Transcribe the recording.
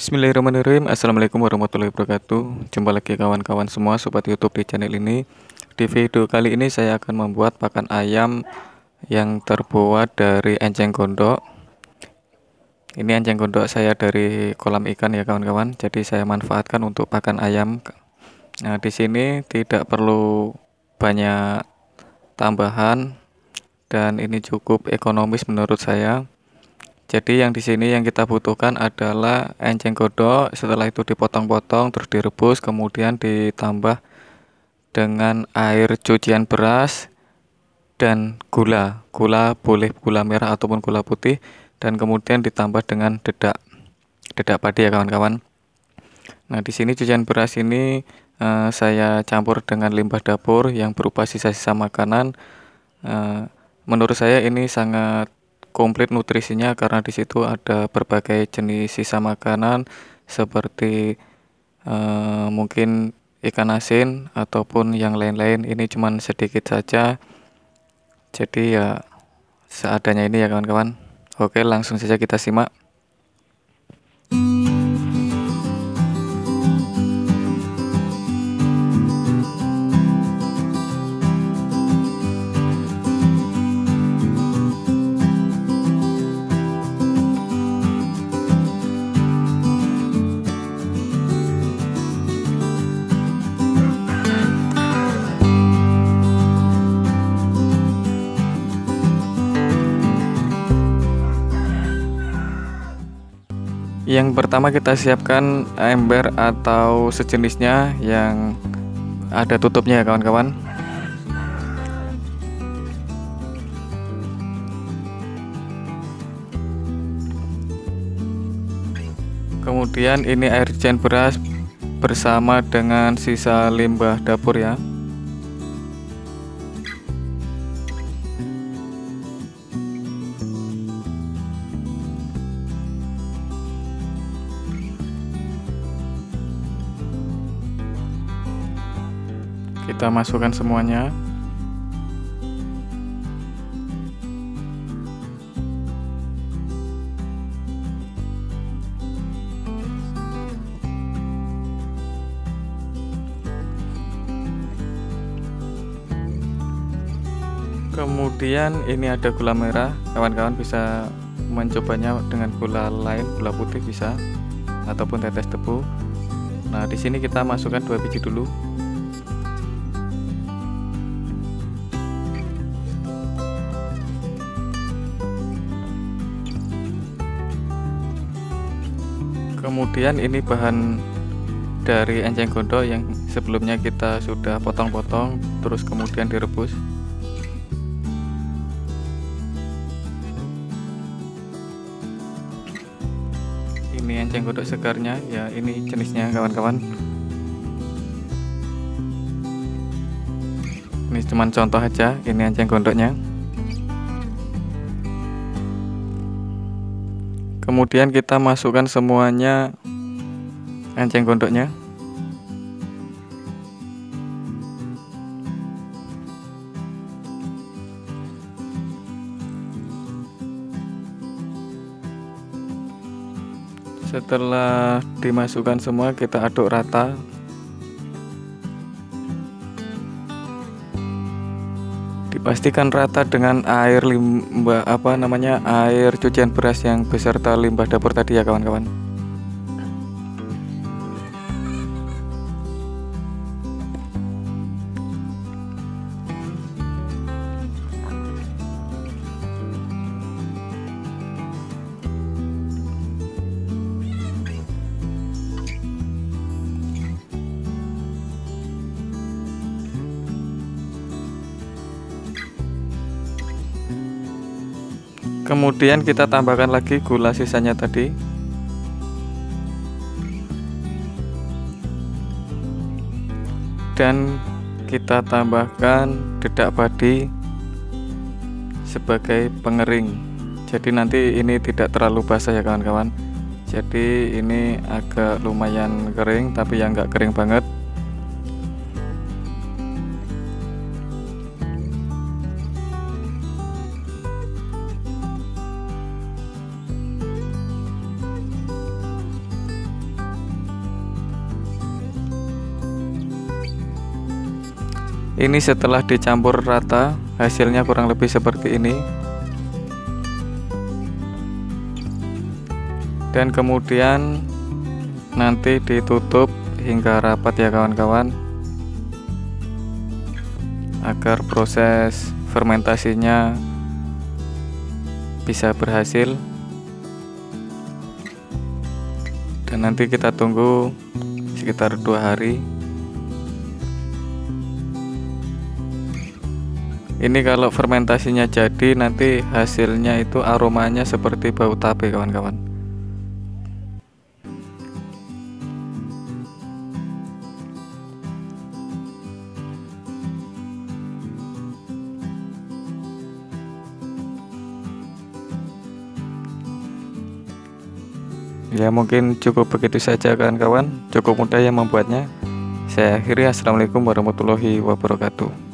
Bismillahirrahmanirrahim. Assalamualaikum warahmatullahi wabarakatuh. Jumpa lagi kawan-kawan semua Sobat Youtube di channel ini. Di video kali ini saya akan membuat pakan ayam Yang terbuat dari enceng gondok. Ini enceng gondok saya dari kolam ikan ya kawan-kawan. Jadi saya manfaatkan untuk pakan ayam. Nah di sini tidak perlu banyak tambahan Dan ini cukup ekonomis menurut saya jadi yang di sini yang kita butuhkan adalah enceng godok, setelah itu dipotong-potong terus direbus, kemudian ditambah dengan air cucian beras dan gula. Gula boleh gula merah ataupun gula putih dan kemudian ditambah dengan dedak. Dedak padi ya kawan-kawan. Nah, di sini cucian beras ini eh, saya campur dengan limbah dapur yang berupa sisa-sisa makanan. Eh, menurut saya ini sangat komplit nutrisinya karena di situ ada berbagai jenis sisa makanan seperti uh, mungkin ikan asin ataupun yang lain-lain. Ini cuman sedikit saja. Jadi ya seadanya ini ya kawan-kawan. Oke langsung saja kita simak Yang pertama kita siapkan ember atau sejenisnya yang ada tutupnya ya kawan-kawan. Kemudian ini air cucian beras bersama dengan sisa limbah dapur ya. Kita masukkan semuanya. Kemudian ini ada gula merah. Kawan-kawan bisa mencobanya dengan gula lain gula putih bisa ataupun tetes tebu nah di sini kita masukkan dua biji dulu kemudian ini bahan dari enceng gondok yang sebelumnya kita sudah potong-potong terus kemudian direbus. Ini enceng gondok segarnya ya ini jenisnya kawan-kawan. Ini cuma contoh aja ini enceng gondoknya kemudian kita masukkan semuanya. Enceng gondoknya setelah dimasukkan semua kita aduk rata dipastikan rata dengan air limbah apa namanya air cucian beras yang beserta limbah dapur tadi ya kawan-kawan kemudian kita tambahkan lagi gula sisanya tadi. Dan kita tambahkan dedak padi sebagai pengering. Jadi nanti ini tidak terlalu basah ya kawan-kawan. Jadi ini agak lumayan kering tapi yang enggak kering banget ini setelah dicampur rata hasilnya kurang lebih seperti ini. Dan kemudian nanti ditutup hingga rapat ya kawan-kawan. Agar proses fermentasinya bisa berhasil. Dan nanti kita tunggu sekitar dua hari ini kalau fermentasinya jadi nanti hasilnya itu aromanya seperti bau tape kawan-kawan. Ya mungkin cukup begitu saja kawan-kawan. Cukup mudah yang membuatnya. Saya akhiri. Assalamualaikum warahmatullahi wabarakatuh